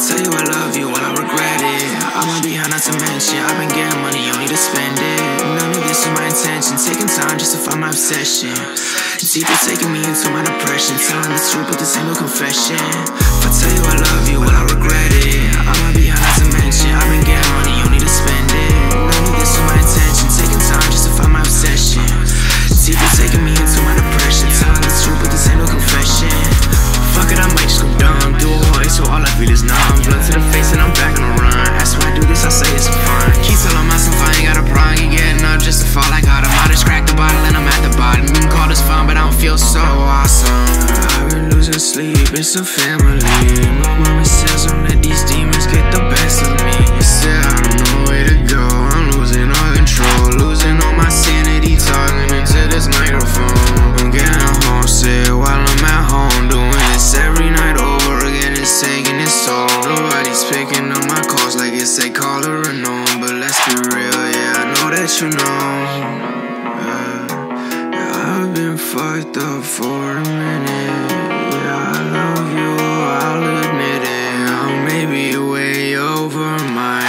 tell you I love you when I regret it. I'ma be high not to mention I've been getting money you need to spend it. None of this is my intention, taking time just to find my obsession. It's either taking me into my depression, telling the truth but this ain't no confession. If I tell you I love you when I sleep, it's a family. My mama says don't let these demons get the best of me. You said I don't know where to go. I'm losing all control, losing all my sanity, talking into this microphone. I'm getting homesick while I'm at home, doing this every night over again. It's taking its toll. Nobody's picking up my calls like it's a caller unknown. But let's be real, yeah, I know that you know. Yeah, yeah, I've been fucked up for a minute. my mind.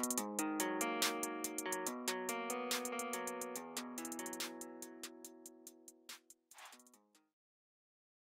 何?